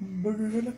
Brrrr,